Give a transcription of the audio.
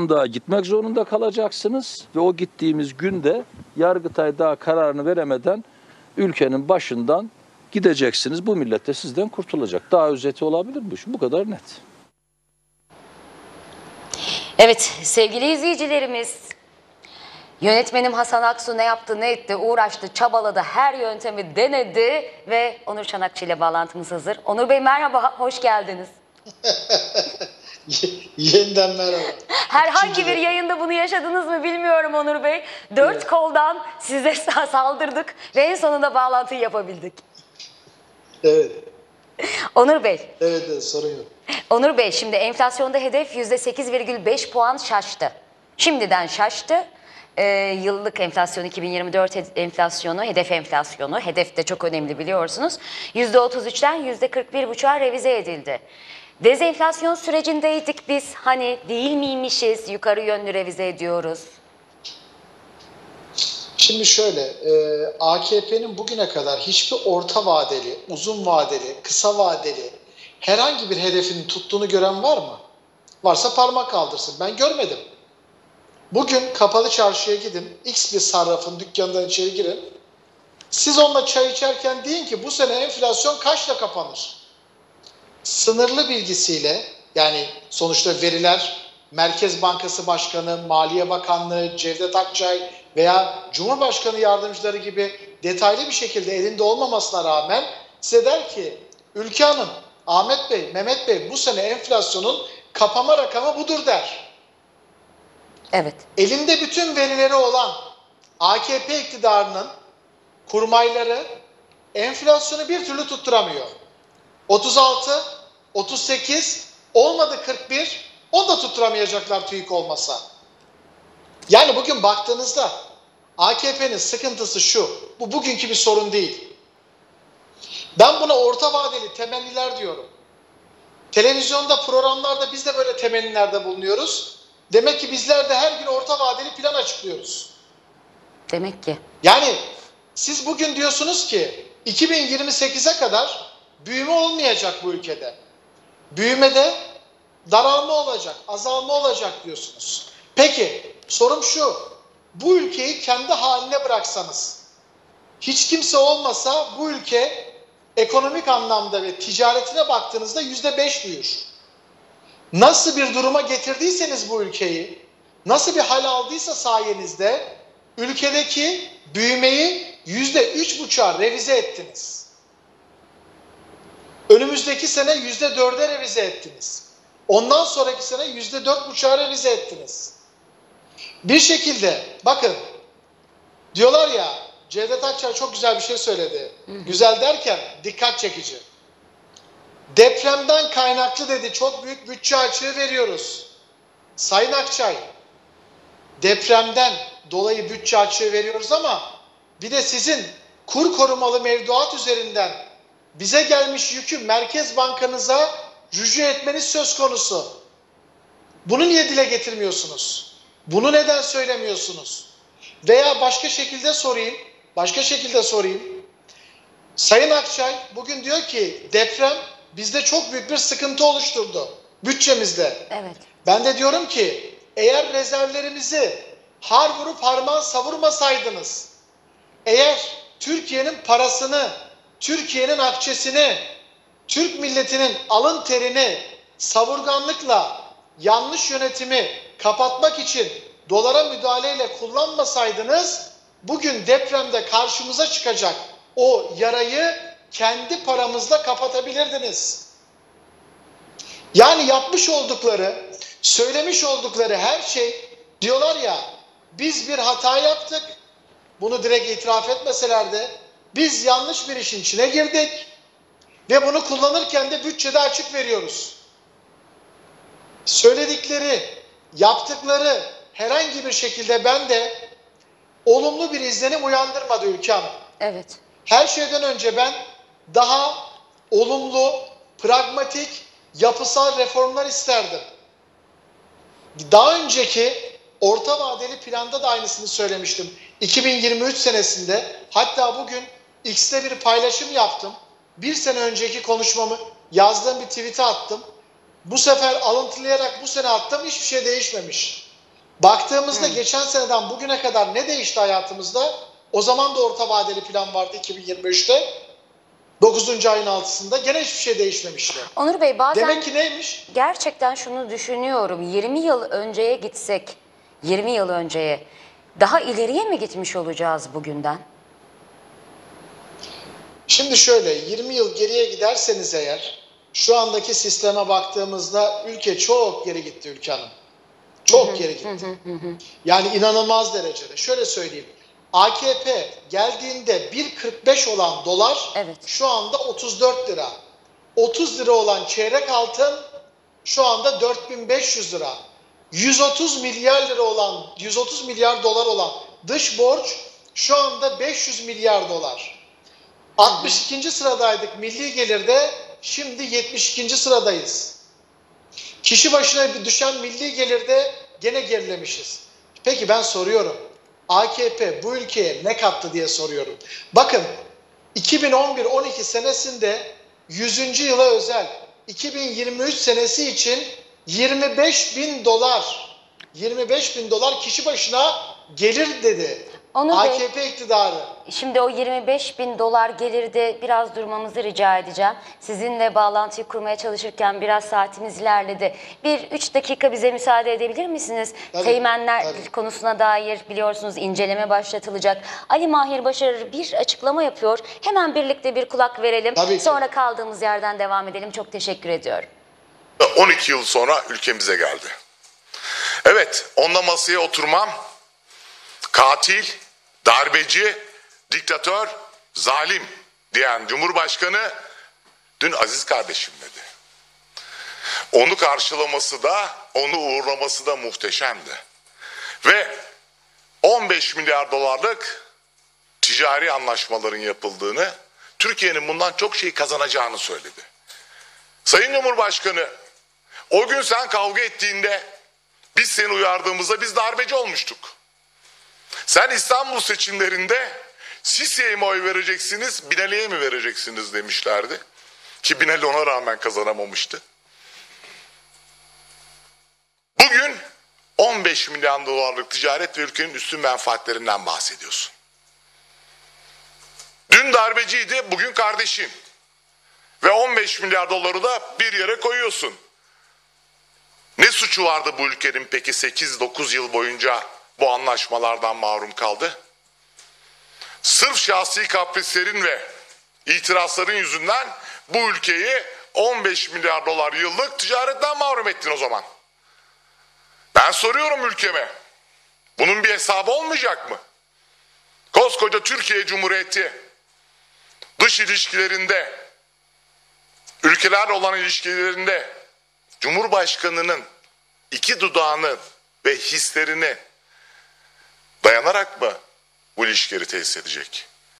da gitmek zorunda kalacaksınız ve o gittiğimiz günde Yargıtay daha kararını veremeden ülkenin başından gideceksiniz. Bu millet de sizden kurtulacak. Daha özeti olabilir mi? bu kadar net. Evet sevgili izleyicilerimiz yönetmenim Hasan Aksu ne yaptı ne etti uğraştı çabaladı her yöntemi denedi ve Onur Çanakçı ile bağlantımız hazır. Onur Bey merhaba hoş geldiniz. Yeniden merhaba. Herhangi bir yayında bunu yaşadınız mı bilmiyorum Onur Bey. Dört koldan size sa- saldırdık ve en sonunda bağlantıyı yapabildik. Evet, Onur Bey, evet, evet sorun yok. Onur Bey şimdi enflasyonda hedef %8,5 puan şaştı. Şimdiden şaştı. Ee, yıllık enflasyon 2024 hed- enflasyonu, hedef enflasyonu, hedef de çok önemli biliyorsunuz. %33'ten %41,5'a revize edildi. Dezenflasyon sürecindeydik biz hani değil miymişiz yukarı yönlü revize ediyoruz. Şimdi şöyle, e, AKP'nin bugüne kadar hiçbir orta vadeli, uzun vadeli, kısa vadeli herhangi bir hedefini tuttuğunu gören var mı? Varsa parmak kaldırsın. Ben görmedim. Bugün kapalı çarşıya gidin, X bir sarrafın dükkanından içeri girin. Siz onunla çay içerken deyin ki bu sene enflasyon kaçla kapanır? Sınırlı bilgisiyle yani sonuçta veriler Merkez Bankası Başkanı, Maliye Bakanlığı, Cevdet Akçay veya Cumhurbaşkanı yardımcıları gibi detaylı bir şekilde elinde olmamasına rağmen size der ki Ülke Hanım, Ahmet Bey, Mehmet Bey bu sene enflasyonun kapama rakamı budur der Evet. elinde bütün verileri olan AKP iktidarının kurmayları enflasyonu bir türlü tutturamıyor. 36, 38, olmadı 41, onu da tutturamayacaklar TÜİK olmasa. Yani bugün baktığınızda AKP'nin sıkıntısı şu, bu bugünkü bir sorun değil. Ben buna orta vadeli temelliler diyorum. Televizyonda, programlarda biz de böyle temellilerde bulunuyoruz. Demek ki bizler de her gün orta vadeli plan açıklıyoruz. Demek ki. Yani siz bugün diyorsunuz ki 2028'e kadar büyüme olmayacak bu ülkede. Büyümede daralma olacak, azalma olacak diyorsunuz. Peki sorum şu, bu ülkeyi kendi haline bıraksanız, hiç kimse olmasa bu ülke ekonomik anlamda ve ticaretine baktığınızda yüzde beş büyür. Nasıl bir duruma getirdiyseniz bu ülkeyi, nasıl bir hal aldıysa sayenizde ülkedeki büyümeyi yüzde üç buçuğa revize ettiniz. Önümüzdeki sene yüzde dörde revize ettiniz. Ondan sonraki sene yüzde dört buçuğa revize ettiniz. Bir şekilde bakın diyorlar ya Cevdet Akçay çok güzel bir şey söyledi. Güzel derken dikkat çekici. Depremden kaynaklı dedi çok büyük bütçe açığı veriyoruz. Sayın Akçay depremden dolayı bütçe açığı veriyoruz ama bir de sizin kur korumalı mevduat üzerinden bize gelmiş yükü Merkez Bankanıza rücu etmeniz söz konusu. Bunu niye dile getirmiyorsunuz? Bunu neden söylemiyorsunuz? Veya başka şekilde sorayım, başka şekilde sorayım. Sayın Akçay bugün diyor ki deprem bizde çok büyük bir sıkıntı oluşturdu bütçemizde. Evet. Ben de diyorum ki eğer rezervlerimizi har vurup harman savurmasaydınız, eğer Türkiye'nin parasını, Türkiye'nin akçesini, Türk milletinin alın terini savurganlıkla yanlış yönetimi kapatmak için dolara müdahaleyle kullanmasaydınız, bugün depremde karşımıza çıkacak o yarayı kendi paramızla kapatabilirdiniz. Yani yapmış oldukları, söylemiş oldukları her şey diyorlar ya biz bir hata yaptık. Bunu direkt itiraf etmeseler de biz yanlış bir işin içine girdik ve bunu kullanırken de bütçede açık veriyoruz. Söyledikleri, yaptıkları herhangi bir şekilde ben de olumlu bir izlenim uyandırmadı Ülke Hanım. Evet. Her şeyden önce ben daha olumlu, pragmatik, yapısal reformlar isterdim. Daha önceki orta vadeli planda da aynısını söylemiştim. 2023 senesinde hatta bugün X'te bir paylaşım yaptım. Bir sene önceki konuşmamı yazdığım bir tweet'e attım. Bu sefer alıntılayarak bu sene attım hiçbir şey değişmemiş. Baktığımızda geçen seneden bugüne kadar ne değişti hayatımızda? O zaman da orta vadeli plan vardı 2023'te. 9. ayın altısında gene hiçbir şey değişmemişti. Onur Bey bazen Demek ki neymiş? gerçekten şunu düşünüyorum. 20 yıl önceye gitsek, 20 yıl önceye daha ileriye mi gitmiş olacağız bugünden? Şimdi şöyle 20 yıl geriye giderseniz eğer şu andaki sisteme baktığımızda ülke çok geri gitti ülke hanım. Çok geri gitti. Yani inanılmaz derecede. Şöyle söyleyeyim. AKP geldiğinde 1.45 olan dolar Evet. şu anda 34 lira. 30 lira olan çeyrek altın şu anda 4500 lira. 130 milyar lira olan, 130 milyar dolar olan dış borç şu anda 500 milyar dolar. 62. sıradaydık milli gelirde, şimdi 72. sıradayız. Kişi başına düşen milli gelirde gene gerilemişiz. Peki ben soruyorum. AKP bu ülkeye ne kattı diye soruyorum. Bakın 2011-12 senesinde 100. yıla özel 2023 senesi için 25 bin dolar 25 bin dolar kişi başına gelir dedi. Onur Bey- AKP iktidarı. Şimdi o 25 bin dolar gelirde biraz durmamızı rica edeceğim. Sizinle bağlantıyı kurmaya çalışırken biraz saatimiz ilerledi. Bir üç dakika bize müsaade edebilir misiniz? Tabii, Teğmenler tabii. konusuna dair biliyorsunuz inceleme başlatılacak. Ali Mahir Başarır bir açıklama yapıyor. Hemen birlikte bir kulak verelim. Tabii ki. Sonra kaldığımız yerden devam edelim. Çok teşekkür ediyorum. 12 yıl sonra ülkemize geldi. Evet, onunla masaya oturmam katil, darbeci, diktatör, zalim diyen Cumhurbaşkanı dün Aziz kardeşim dedi. Onu karşılaması da, onu uğurlaması da muhteşemdi. Ve 15 milyar dolarlık ticari anlaşmaların yapıldığını, Türkiye'nin bundan çok şey kazanacağını söyledi. Sayın Cumhurbaşkanı, o gün sen kavga ettiğinde biz seni uyardığımızda biz darbeci olmuştuk. Sen İstanbul seçimlerinde Sisi'ye mi oy vereceksiniz, Binali'ye mi vereceksiniz demişlerdi. Ki Binali ona rağmen kazanamamıştı. Bugün 15 milyon dolarlık ticaret ve ülkenin üstün menfaatlerinden bahsediyorsun. Dün darbeciydi, bugün kardeşin. Ve 15 milyar doları da bir yere koyuyorsun. Ne suçu vardı bu ülkenin peki 8-9 yıl boyunca bu anlaşmalardan mahrum kaldı? Sırf şahsi kaprislerin ve itirazların yüzünden bu ülkeyi 15 milyar dolar yıllık ticaretten mahrum ettin o zaman. Ben soruyorum ülkeme. Bunun bir hesabı olmayacak mı? Koskoca Türkiye Cumhuriyeti dış ilişkilerinde ülkelerle olan ilişkilerinde Cumhurbaşkanının iki dudağını ve hislerini dayanarak mı bu ilişkileri tesis edecek?